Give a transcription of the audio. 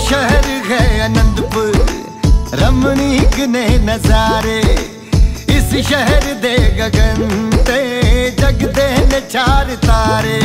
शहर है अनंतपुर। रमणीक ने नजारे इस शहर दे गगन। ते जगदे ने चार तारे।